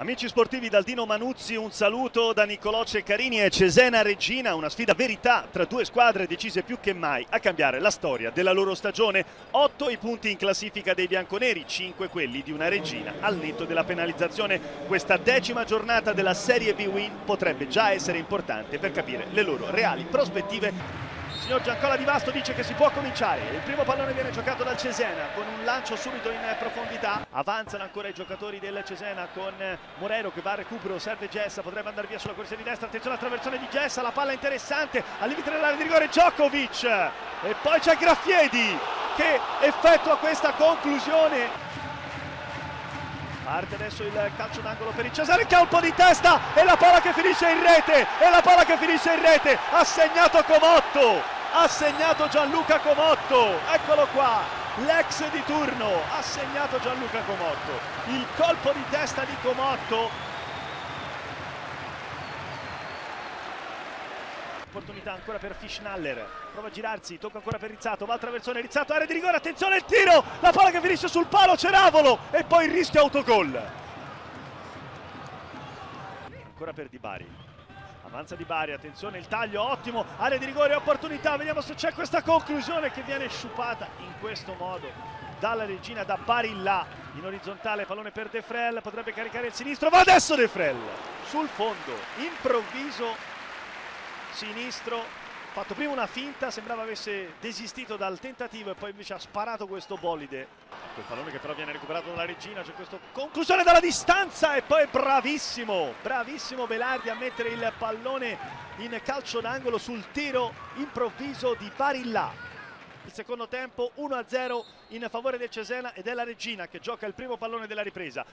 Amici sportivi dal Dino Manuzzi, un saluto da Niccolò Ceccarini e Cesena Regina, una sfida verità tra due squadre decise più che mai a cambiare la storia della loro stagione. Otto i punti in classifica dei bianconeri, cinque quelli di una Regina al netto della penalizzazione. Questa decima giornata della Serie B Win potrebbe già essere importante per capire le loro reali prospettive signor Giancola Di Vasto dice che si può cominciare. Il primo pallone viene giocato dal Cesena con un lancio subito in profondità. Avanzano ancora i giocatori del Cesena con Morero che va a recupero, serve Gessa, potrebbe andare via sulla corsia di destra. Attenzione alla traversone di Gessa, la palla interessante al limite dell'area di rigore Djokovic. E poi c'è Graffiedi che effettua questa conclusione Parte adesso il calcio d'angolo per il Cesare, colpo di testa e la palla che finisce in rete, e la palla che finisce in rete, ha segnato Comotto, ha segnato Gianluca Comotto, eccolo qua, l'ex di turno, ha segnato Gianluca Comotto, il colpo di testa di Comotto. Opportunità ancora per Fischnaller, prova a girarsi, tocca ancora per Rizzato, va attraverso Rizzato, area di rigore, attenzione il tiro, la palla che finisce sul palo, Ceravolo e poi il rischio autogol. Ancora per Di Bari, Avanza Di Bari, attenzione il taglio, ottimo, area di rigore, opportunità, vediamo se c'è questa conclusione che viene sciupata in questo modo dalla regina da Bari là, in orizzontale, pallone per De Frel, potrebbe caricare il sinistro, va adesso De Frel, sul fondo, improvviso, sinistro, fatto prima una finta, sembrava avesse desistito dal tentativo e poi invece ha sparato questo bolide. Il pallone che però viene recuperato dalla regina, c'è questa conclusione dalla distanza e poi bravissimo, bravissimo Belardi a mettere il pallone in calcio d'angolo sul tiro improvviso di Barilla. Il secondo tempo 1-0 in favore del Cesena e della Regina che gioca il primo pallone della ripresa.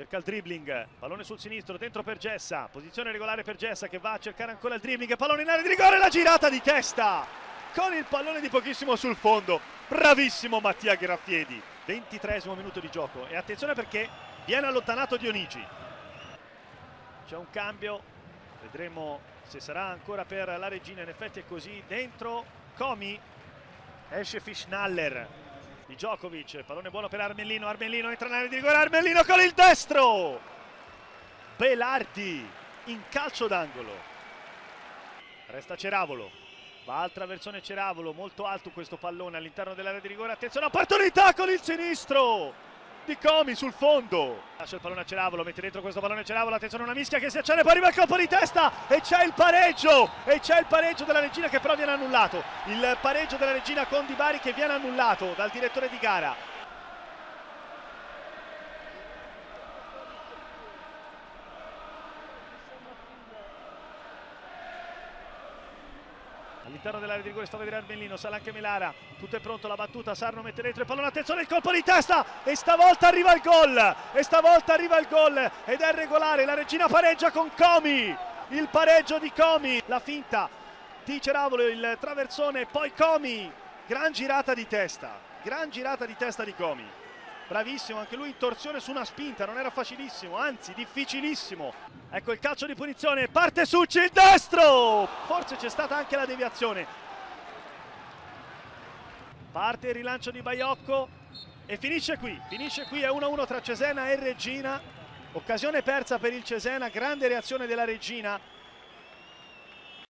Cerca il dribbling, pallone sul sinistro, dentro per Gessa, posizione regolare per Gessa che va a cercare ancora il dribbling, pallone in area di rigore, la girata di testa con il pallone di pochissimo sul fondo. Bravissimo Mattia Graffiedi, 23 minuto di gioco e attenzione perché viene allontanato Dionigi. C'è un cambio, vedremo se sarà ancora per la regina, in effetti è così, dentro Comi, esce Fischnaller, di Djokovic, pallone buono per Armellino, Armellino entra nell'area di rigore, Armellino con il destro! Belardi in calcio d'angolo. Resta Ceravolo, va altra versione Ceravolo, molto alto questo pallone all'interno dell'area di rigore, attenzione, opportunità con il sinistro! Di Comi sul fondo. Lascia il pallone a Ceravolo, mette dentro questo pallone a Ceravolo, attenzione una mischia che si accende, poi arriva il colpo di testa e c'è il pareggio, e c'è il pareggio della Regina che però viene annullato. Il pareggio della Regina con Di Bari che viene annullato dal direttore di gara. All'interno dell'area di rigore sta a vedere Armellino, sale anche Melara, tutto è pronto, la battuta, Sarno mette dentro il pallone, attenzione il colpo di testa e stavolta arriva il gol, e stavolta arriva il gol ed è regolare, la regina pareggia con Comi, il pareggio di Comi, la finta di Ceravolo, il traversone, poi Comi, gran girata di testa, gran girata di testa di Comi bravissimo anche lui in torsione su una spinta non era facilissimo anzi difficilissimo. Ecco il calcio di punizione parte Succi il destro! Forse c'è stata anche la deviazione. Parte il rilancio di Baiocco e finisce qui finisce qui è 1-1 tra Cesena e Regina. Occasione persa per il Cesena grande reazione della Regina